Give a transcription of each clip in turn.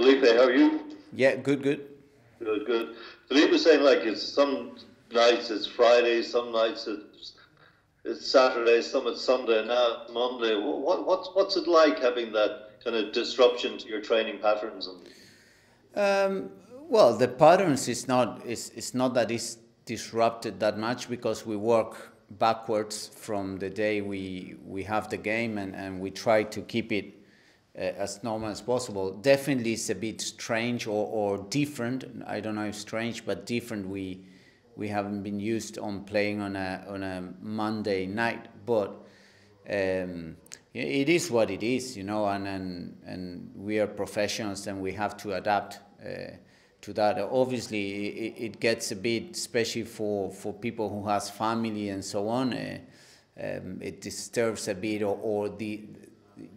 Felipe, how are you? Yeah, good, good. Good, good. Felipe was saying like it's some nights it's Friday, some nights it's it's Saturday, some it's Sunday, now it's Monday. What what's what's it like having that kind of disruption to your training patterns? And um, well, the patterns is not is it's not that it's disrupted that much because we work backwards from the day we we have the game and, and we try to keep it as normal as possible. Definitely, it's a bit strange or, or different. I don't know if strange, but different. We we haven't been used on playing on a on a Monday night, but um, it is what it is, you know. And and and we are professionals, and we have to adapt. Uh, to that, obviously, it, it, gets a bit, especially for, for people who has family and so on. Uh, um, it disturbs a bit, or, or the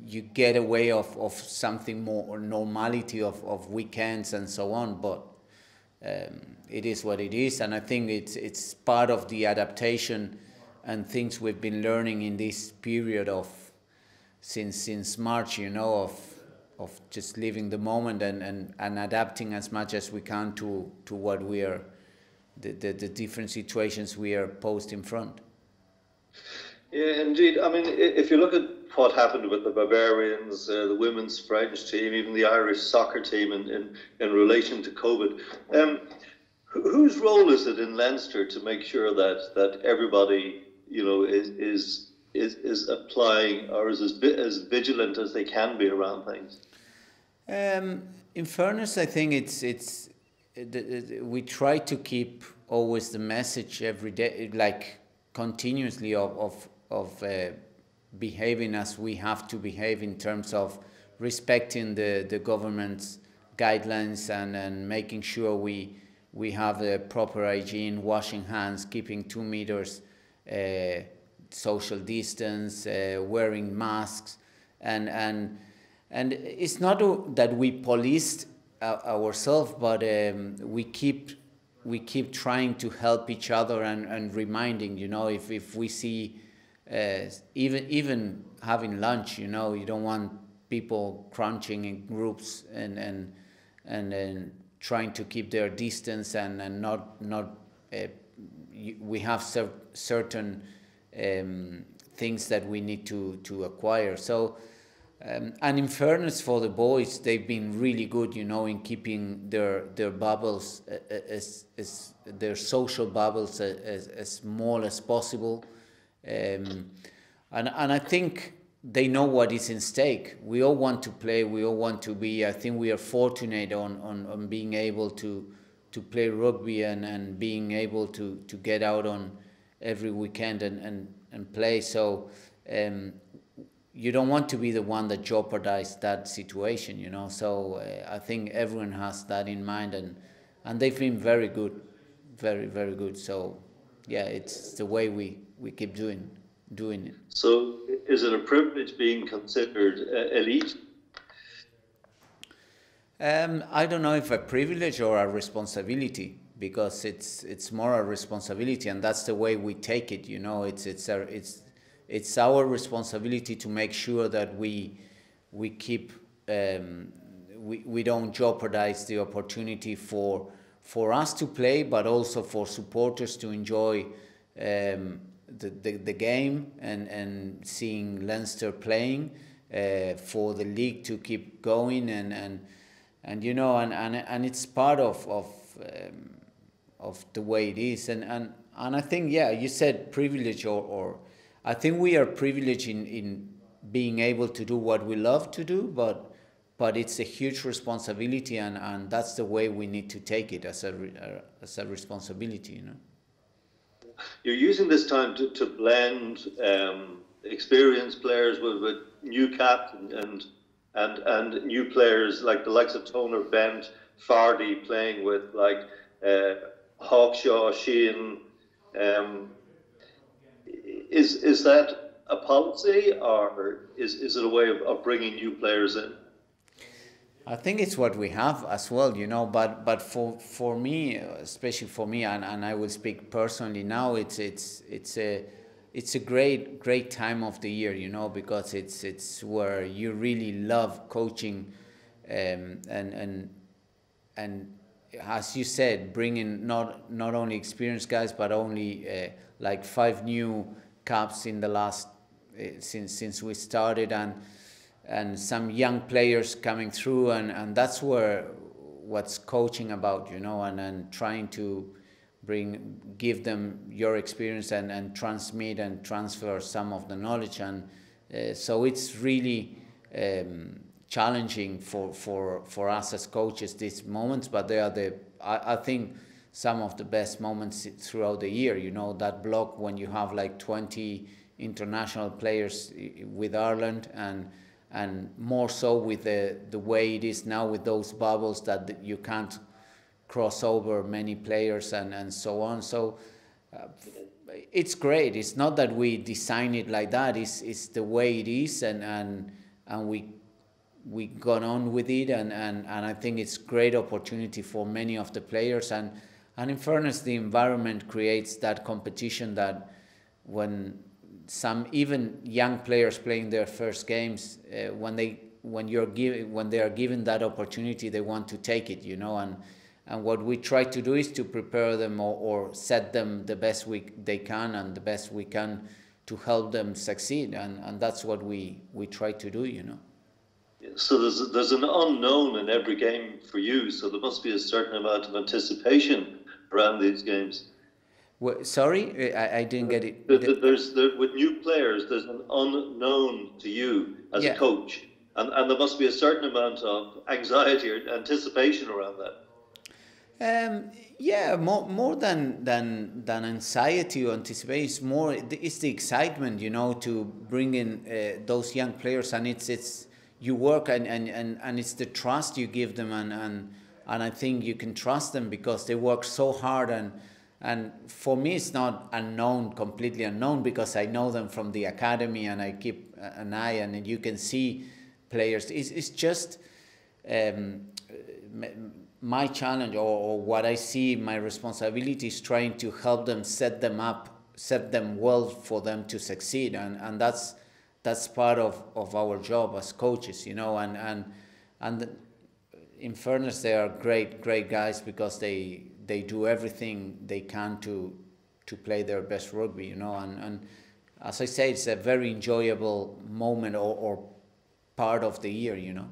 you get away of, of something more normality of, of weekends and so on but um, it is what it is and I think it's it's part of the adaptation and things we've been learning in this period of since since March you know of of just living the moment and, and, and adapting as much as we can to, to what we are the, the, the different situations we are posed in front. Yeah, indeed. I mean, if you look at what happened with the Barbarians, uh, the women's French team, even the Irish soccer team in, in, in relation to COVID. Um, whose role is it in Leinster to make sure that, that everybody, you know, is, is, is, is applying or is as, as vigilant as they can be around things? Um, in fairness, I think it's, it's, we try to keep always the message every day, like continuously of, of, of uh, behaving as we have to behave in terms of respecting the, the government's guidelines and, and making sure we, we have the proper hygiene, washing hands, keeping two meters uh, social distance, uh, wearing masks, and, and, and it's not that we police ourselves, but um, we keep we keep trying to help each other and, and reminding, you know, if, if we see uh, even even having lunch, you know, you don't want people crunching in groups and and and, and trying to keep their distance and, and not not uh, we have cer certain um, things that we need to to acquire. So. Um, and in fairness for the boys, they've been really good, you know, in keeping their their bubbles uh, uh, as, as their social bubbles as, as small as possible. Um, and, and I think they know what is in stake. We all want to play. We all want to be. I think we are fortunate on, on, on being able to to play rugby and, and being able to, to get out on every weekend and, and, and play. So um, you don't want to be the one that jeopardizes that situation, you know. So uh, I think everyone has that in mind, and and they've been very good, very very good. So yeah, it's the way we we keep doing doing it. So, is it a privilege being considered uh, elite? Um, I don't know if a privilege or a responsibility because it's it's more a responsibility and that's the way we take it. You know, it's it's a, it's it's our responsibility to make sure that we we keep um, we, we don't jeopardize the opportunity for for us to play, but also for supporters to enjoy um, the, the, the game and, and seeing Leinster playing uh, for the league to keep going and, and, and you know and, and, and it's part of, of, um, of the way it is. And, and, and I think yeah you said privilege or, or I think we are privileged in, in being able to do what we love to do but but it's a huge responsibility and, and that's the way we need to take it as a, as a responsibility you know you're using this time to, to blend um, experienced players with, with new captain and and and new players like the likes of Toner Bent, Fardy playing with like uh, Hawkshaw, Sheehan. Um, is is that a policy or is, is it a way of, of bringing new players in? I think it's what we have as well, you know. But but for for me, especially for me, and, and I will speak personally now. It's it's it's a it's a great great time of the year, you know, because it's it's where you really love coaching um, and and and as you said, bringing not not only experienced guys but only uh, like five new caps in the last uh, since since we started and and some young players coming through and, and that's where what's coaching about you know and, and trying to bring give them your experience and, and transmit and transfer some of the knowledge. And uh, so it's really um, challenging for, for, for us as coaches these moments but they are the I, I think some of the best moments throughout the year you know that block when you have like 20 international players with Ireland and and more so with the, the way it is now with those bubbles that you can't cross over many players and, and so on. So uh, it's great. It's not that we design it like that. It's, it's the way it is and, and, and we we gone on with it and, and, and I think it's great opportunity for many of the players and and in fairness the environment creates that competition that when some even young players playing their first games uh, when they when you're given when they are given that opportunity they want to take it you know and and what we try to do is to prepare them or, or set them the best we they can and the best we can to help them succeed and and that's what we we try to do you know. So there's there's an unknown in every game for you so there must be a certain amount of anticipation around these games well, sorry, I, I didn't get it. There's there, with new players, there's an unknown to you as yeah. a coach, and, and there must be a certain amount of anxiety or anticipation around that. Um, yeah, more more than than than anxiety or anticipation, it's more it's the excitement, you know, to bring in uh, those young players, and it's it's you work and, and, and, and it's the trust you give them, and, and and I think you can trust them because they work so hard and and for me, it's not unknown, completely unknown, because I know them from the academy and I keep an eye and you can see players. It's, it's just um, my challenge or, or, what I see my responsibility is trying to help them set them up, set them well for them to succeed. And, and that's, that's part of, of our job as coaches, you know, and, and, and in fairness, they are great, great guys because they, they do everything they can to to play their best rugby, you know, and, and as I say, it's a very enjoyable moment or, or part of the year, you know.